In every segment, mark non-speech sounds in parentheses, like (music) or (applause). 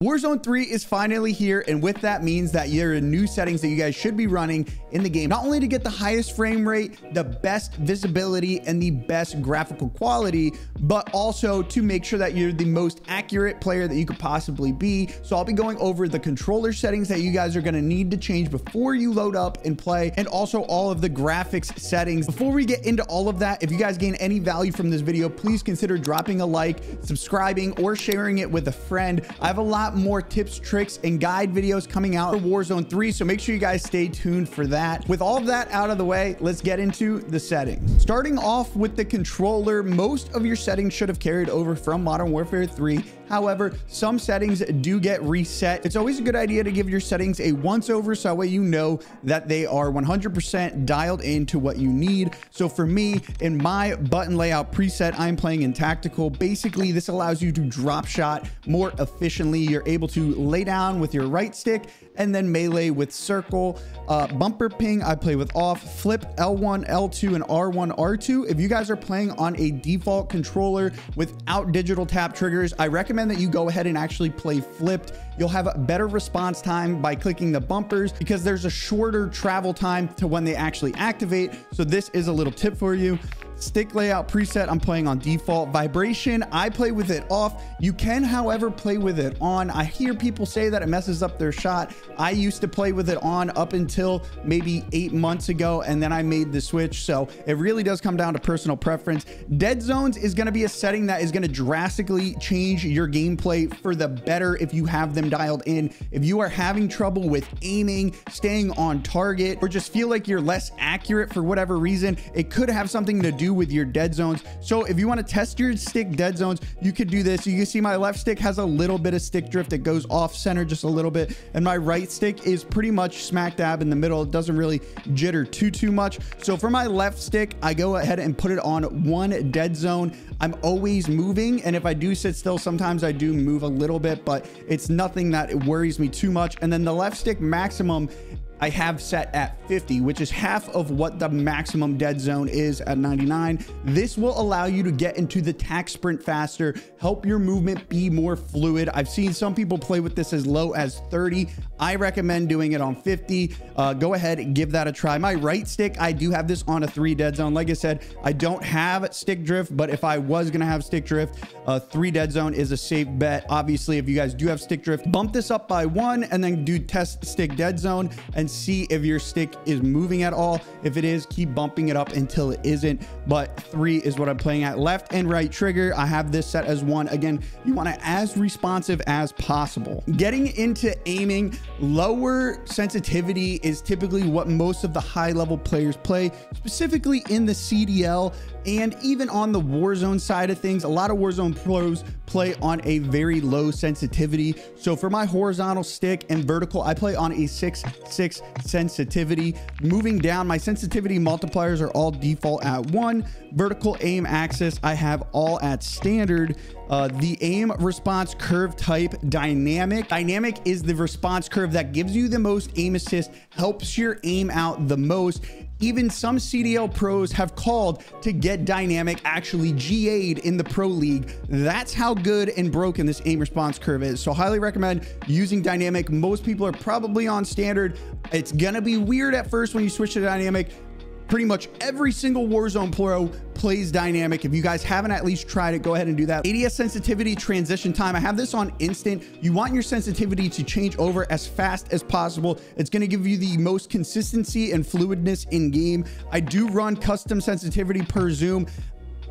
Warzone 3 is finally here, and with that means that there are new settings that you guys should be running in the game, not only to get the highest frame rate, the best visibility, and the best graphical quality, but also to make sure that you're the most accurate player that you could possibly be. So I'll be going over the controller settings that you guys are gonna need to change before you load up and play, and also all of the graphics settings. Before we get into all of that, if you guys gain any value from this video, please consider dropping a like, subscribing, or sharing it with a friend. I have a lot more tips, tricks, and guide videos coming out for Warzone 3, so make sure you guys stay tuned for that. With all of that out of the way, let's get into the settings. Starting off with the controller, most of your settings should have carried over from Modern Warfare 3 However, some settings do get reset. It's always a good idea to give your settings a once over so that way you know that they are 100% dialed into what you need. So for me, in my button layout preset, I'm playing in tactical. Basically, this allows you to drop shot more efficiently. You're able to lay down with your right stick and then melee with circle. Uh, bumper ping, I play with off. Flip L1, L2, and R1, R2. If you guys are playing on a default controller without digital tap triggers, I recommend that you go ahead and actually play flipped. You'll have a better response time by clicking the bumpers because there's a shorter travel time to when they actually activate. So this is a little tip for you. Stick layout preset, I'm playing on default. Vibration, I play with it off. You can, however, play with it on. I hear people say that it messes up their shot. I used to play with it on up until maybe eight months ago, and then I made the switch. So it really does come down to personal preference. Dead zones is going to be a setting that is going to drastically change your gameplay for the better if you have them dialed in. If you are having trouble with aiming, staying on target, or just feel like you're less accurate for whatever reason, it could have something to do with your dead zones. So if you want to test your stick dead zones, you could do this. You can see my left stick has a little bit of stick drift that goes off center just a little bit. And my right stick is pretty much smack dab in the middle. It doesn't really jitter too, too much. So for my left stick, I go ahead and put it on one dead zone. I'm always moving. And if I do sit still, sometimes I do move a little bit, but it's nothing that it worries me too much. And then the left stick maximum I have set at 50, which is half of what the maximum dead zone is at 99. This will allow you to get into the tac sprint faster, help your movement be more fluid. I've seen some people play with this as low as 30. I recommend doing it on 50. Uh, go ahead and give that a try. My right stick, I do have this on a three dead zone. Like I said, I don't have stick drift, but if I was to have stick drift, uh, three dead zone is a safe bet. Obviously, if you guys do have stick drift, bump this up by one and then do test stick dead zone and and see if your stick is moving at all. If it is, keep bumping it up until it isn't. But three is what I'm playing at. Left and right trigger, I have this set as one. Again, you want it as responsive as possible. Getting into aiming, lower sensitivity is typically what most of the high level players play, specifically in the CDL and even on the Warzone side of things, a lot of Warzone pros play on a very low sensitivity. So for my horizontal stick and vertical, I play on a 6-6 sensitivity. Moving down, my sensitivity multipliers are all default at 1. Vertical aim axis, I have all at standard. Uh, the aim response curve type dynamic. Dynamic is the response curve that gives you the most aim assist, helps your aim out the most, even some CDL pros have called to get Dynamic actually GA'd in the Pro League. That's how good and broken this aim response curve is. So highly recommend using Dynamic. Most people are probably on standard. It's gonna be weird at first when you switch to Dynamic pretty much every single Warzone Pro plays dynamic. If you guys haven't at least tried it, go ahead and do that. ADS sensitivity transition time. I have this on instant. You want your sensitivity to change over as fast as possible. It's going to give you the most consistency and fluidness in game. I do run custom sensitivity per zoom.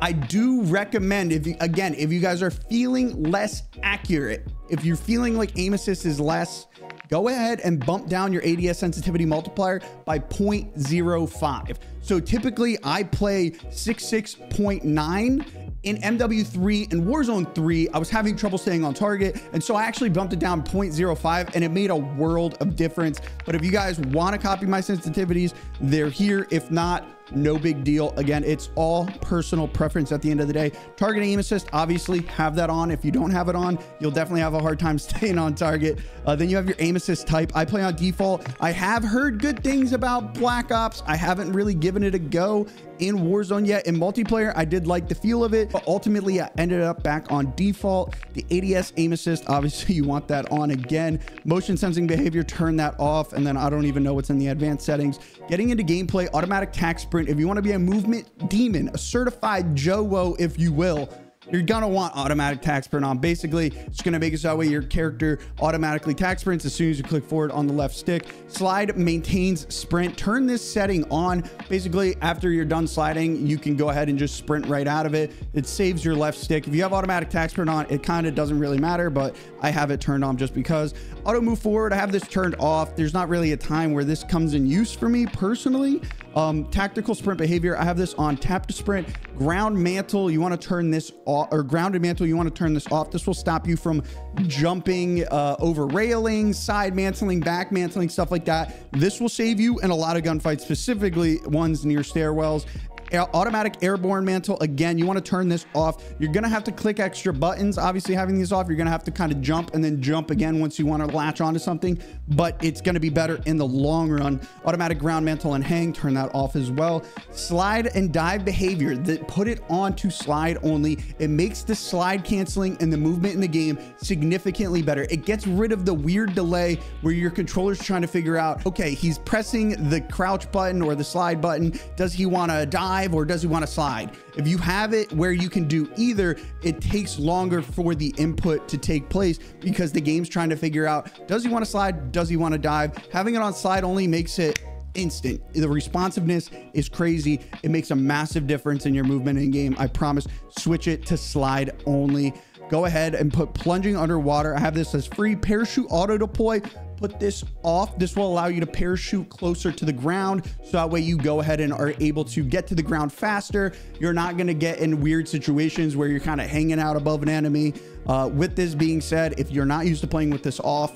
I do recommend if you, again, if you guys are feeling less accurate, if you're feeling like aim assist is less, go ahead and bump down your ADS sensitivity multiplier by 0.05. So typically I play 66.9 in MW3 and Warzone 3, I was having trouble staying on target. And so I actually bumped it down 0.05 and it made a world of difference. But if you guys want to copy my sensitivities, they're here. If not, no big deal. Again, it's all personal preference at the end of the day. Target aim assist, obviously have that on. If you don't have it on, you'll definitely have a hard time (laughs) staying on target. Uh, then you have your aim assist type. I play on default. I have heard good things about Black Ops. I haven't really given it a go in Warzone yet. In multiplayer, I did like the feel of it, but ultimately I ended up back on default. The ADS aim assist, obviously (laughs) you want that on again. Motion sensing behavior, turn that off. And then I don't even know what's in the advanced settings. Getting into gameplay, automatic tac sprint. If you want to be a movement demon, a certified Joe, if you will, you're gonna want automatic tac sprint on. Basically, it's gonna make it so that way your character automatically tac sprints as soon as you click forward on the left stick. Slide maintains sprint. Turn this setting on. Basically, after you're done sliding, you can go ahead and just sprint right out of it. It saves your left stick. If you have automatic tac sprint on, it kind of doesn't really matter, but I have it turned on just because. Auto move forward, I have this turned off. There's not really a time where this comes in use for me personally. Um, tactical sprint behavior, I have this on tap to sprint. Ground mantle, you want to turn this off, or grounded mantle, you want to turn this off. This will stop you from jumping uh, over railings, side mantling, back mantling, stuff like that. This will save you in a lot of gunfights, specifically ones near stairwells automatic airborne mantle. Again you want to turn this off. You're gonna have to click extra buttons obviously having these off. You're gonna have to kind of jump and then jump again once you want to latch onto something but it's going to be better in the long run. Automatic ground mantle and hang turn that off as well. Slide and dive behavior that put it on to slide only. It makes the slide canceling and the movement in the game significantly better. It gets rid of the weird delay where your controller's trying to figure out okay he's pressing the crouch button or the slide button. Does he want to dive or does he want to slide? If you have it where you can do either, it takes longer for the input to take place because the game's trying to figure out, does he want to slide? Does he want to dive? Having it on slide only makes it instant. The responsiveness is crazy. It makes a massive difference in your movement in game. I promise. Switch it to slide only. Go ahead and put plunging underwater. I have this as free parachute auto deploy put this off. This will allow you to parachute closer to the ground. So that way you go ahead and are able to get to the ground faster. You're not going to get in weird situations where you're kind of hanging out above an enemy. Uh, with this being said, if you're not used to playing with this off,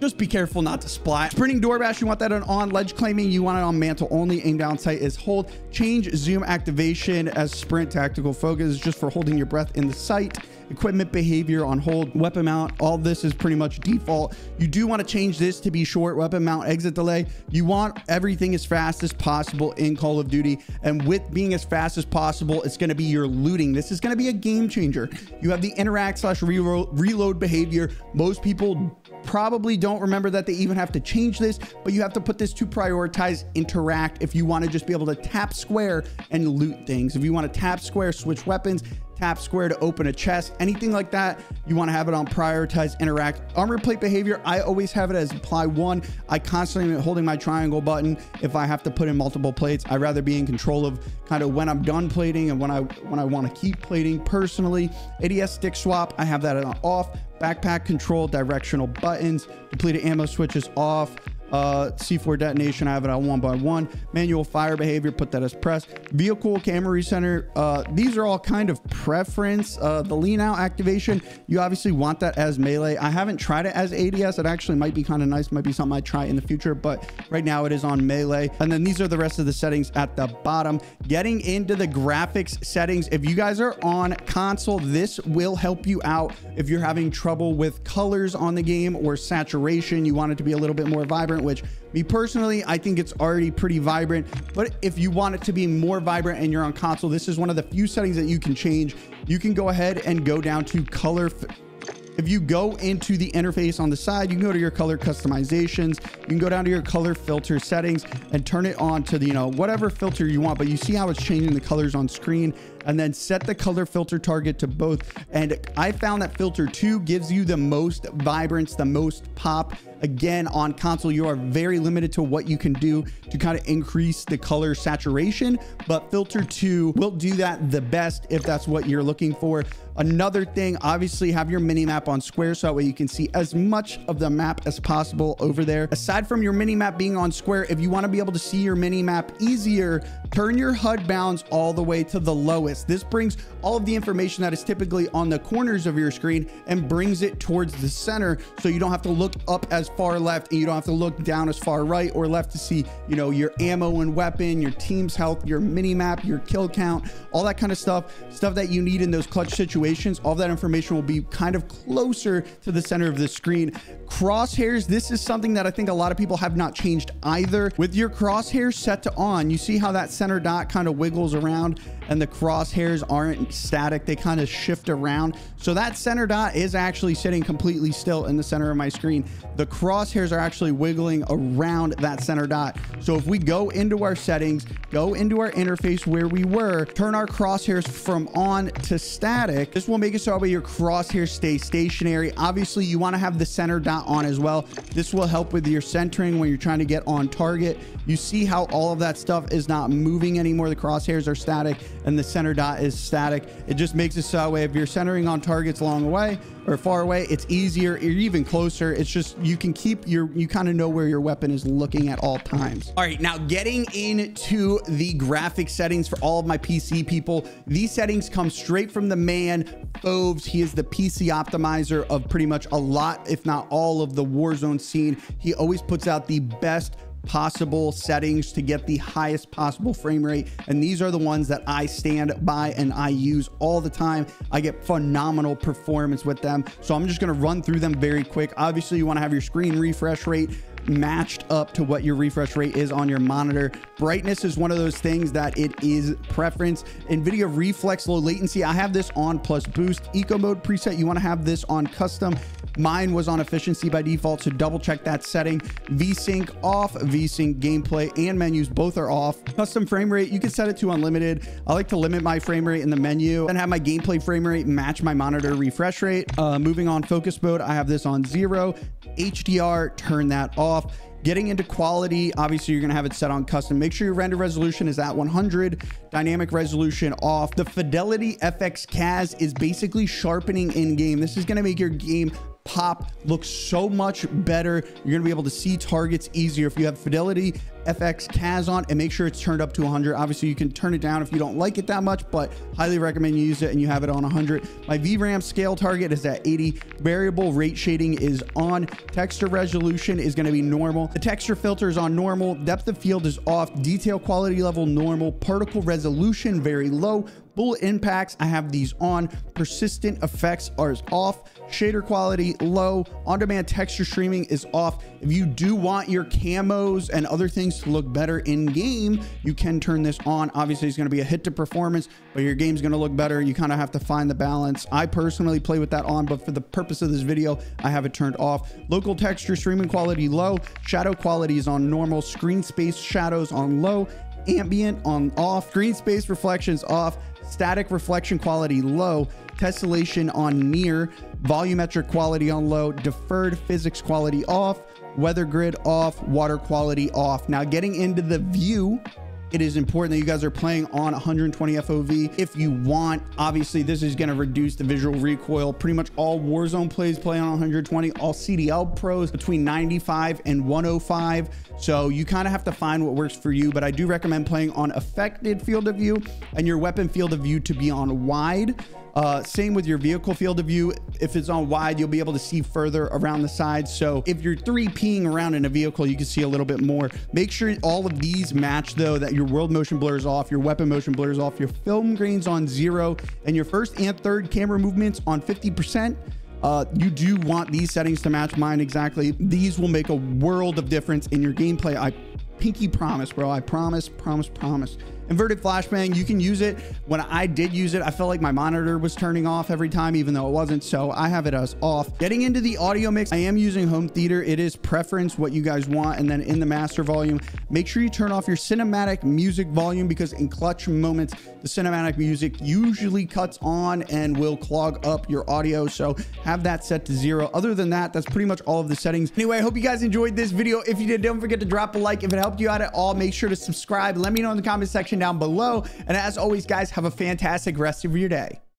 just be careful not to splat. Sprinting door bash, you want that on ledge claiming. You want it on mantle only. Aim down sight is hold. Change zoom activation as sprint tactical focus just for holding your breath in the sight equipment behavior on hold, weapon mount, all this is pretty much default. You do want to change this to be short weapon mount exit delay. You want everything as fast as possible in Call of Duty. And with being as fast as possible, it's going to be your looting. This is going to be a game changer. You have the interact slash reload behavior. Most people probably don't remember that they even have to change this, but you have to put this to prioritize interact if you want to just be able to tap square and loot things. If you want to tap square, switch weapons, tap square to open a chest, anything like that, you want to have it on prioritize interact. Armor plate behavior, I always have it as apply one. I constantly am holding my triangle button if I have to put in multiple plates. I'd rather be in control of kind of when I'm done plating and when I when I want to keep plating personally. ADS stick swap, I have that on off. Backpack control, directional buttons, depleted ammo switches off uh, C4 detonation, I have it on one by one. Manual fire behavior, put that as press. Vehicle camera recenter, uh, these are all kind of preference. Uh, the lean out activation, you obviously want that as melee. I haven't tried it as ADS. It actually might be kind of nice. Might be something I try in the future, but right now it is on melee. And then these are the rest of the settings at the bottom. Getting into the graphics settings, if you guys are on console, this will help you out if you're having trouble with colors on the game or saturation. You want it to be a little bit more vibrant vibrant, which me personally, I think it's already pretty vibrant. But if you want it to be more vibrant and you're on console, this is one of the few settings that you can change. You can go ahead and go down to color if you go into the interface on the side, you can go to your color customizations. You can go down to your color filter settings and turn it on to the, you know, whatever filter you want. But you see how it's changing the colors on screen and then set the color filter target to both. And I found that filter two gives you the most vibrance, the most pop. Again, on console, you are very limited to what you can do to kind of increase the color saturation, but filter two will do that the best if that's what you're looking for. Another thing, obviously have your mini map on square so that way you can see as much of the map as possible over there. Aside from your mini map being on square, if you want to be able to see your mini map easier, turn your HUD bounds all the way to the lowest. This brings all of the information that is typically on the corners of your screen and brings it towards the center so you don't have to look up as far left and you don't have to look down as far right or left to see, you know, your ammo and weapon, your team's health, your mini map, your kill count, all that kind of stuff, stuff that you need in those clutch situations. All that information will be kind of closer to the center of the screen. Crosshairs, this is something that I think a lot of people have not changed either. With your crosshairs set to on, you see how that center dot kind of wiggles around and the crosshairs aren't static. They kind of shift around. So that center dot is actually sitting completely still in the center of my screen. The crosshairs are actually wiggling around that center dot. So if we go into our settings, go into our interface where we were, turn our crosshairs from on to static, this will make it so that your crosshairs stay stationary. Obviously, you want to have the center dot on as well. This will help with your centering when you're trying to get on target. You see how all of that stuff is not moving anymore. The crosshairs are static and the center dot is static. It just makes it so that way if you're centering on targets along the way or far away, it's easier or even closer. It's just you can keep your, you kind of know where your weapon is looking at all times. All right, now getting into the graphic settings for all of my PC people, these settings come straight from the man, Foves. He is the PC optimizer of pretty much a lot, if not all of the Warzone scene. He always puts out the best possible settings to get the highest possible frame rate. And these are the ones that I stand by and I use all the time. I get phenomenal performance with them. So I'm just going to run through them very quick. Obviously, you want to have your screen refresh rate matched up to what your refresh rate is on your monitor. Brightness is one of those things that it is preference. NVIDIA Reflex Low Latency, I have this on plus boost. Eco mode preset, you want to have this on custom. Mine was on efficiency by default, so double check that setting. VSync off, VSync gameplay and menus both are off. Custom frame rate, you can set it to unlimited. I like to limit my frame rate in the menu and have my gameplay frame rate match my monitor refresh rate. Uh, moving on focus mode, I have this on zero. HDR, turn that off. Getting into quality, obviously you're gonna have it set on custom. Make sure your render resolution is at 100, dynamic resolution off. The Fidelity FX CAS is basically sharpening in game. This is gonna make your game pop looks so much better. You're going to be able to see targets easier if you have Fidelity FX CAS on and make sure it's turned up to 100. Obviously, you can turn it down if you don't like it that much, but highly recommend you use it and you have it on 100. My VRAM scale target is at 80. Variable rate shading is on. Texture resolution is going to be normal. The texture filter is on normal. Depth of field is off. Detail quality level normal. Particle resolution very low. Bullet impacts, I have these on. Persistent effects are off. Shader quality low. On-demand texture streaming is off. If you do want your camos and other things to look better in game, you can turn this on. Obviously, it's going to be a hit to performance, but your game's going to look better. You kind of have to find the balance. I personally play with that on, but for the purpose of this video, I have it turned off. Local texture streaming quality low. Shadow quality is on normal. Screen space shadows on low ambient on off, screen space reflections off, static reflection quality low, tessellation on near, volumetric quality on low, deferred physics quality off, weather grid off, water quality off. Now getting into the view, it is important that you guys are playing on 120 FOV. If you want, obviously this is going to reduce the visual recoil. Pretty much all Warzone plays play on 120, all CDL pros between 95 and 105. So you kind of have to find what works for you, but I do recommend playing on affected field of view and your weapon field of view to be on wide. Uh, same with your vehicle field of view. If it's on wide, you'll be able to see further around the sides. So if you're 3Ping around in a vehicle, you can see a little bit more. Make sure all of these match though, that your world motion blurs off, your weapon motion blurs off, your film grains on zero, and your first and third camera movements on 50%. Uh, you do want these settings to match mine exactly. These will make a world of difference in your gameplay. I pinky promise, bro. I promise, promise, promise. Inverted flashbang, you can use it. When I did use it, I felt like my monitor was turning off every time, even though it wasn't. So I have it as off. Getting into the audio mix, I am using home theater. It is preference what you guys want. And then in the master volume, make sure you turn off your cinematic music volume because in clutch moments, the cinematic music usually cuts on and will clog up your audio. So have that set to zero. Other than that, that's pretty much all of the settings. Anyway, I hope you guys enjoyed this video. If you did, don't forget to drop a like. If it helped you out at all, make sure to subscribe. Let me know in the comment section down below. And as always, guys, have a fantastic rest of your day.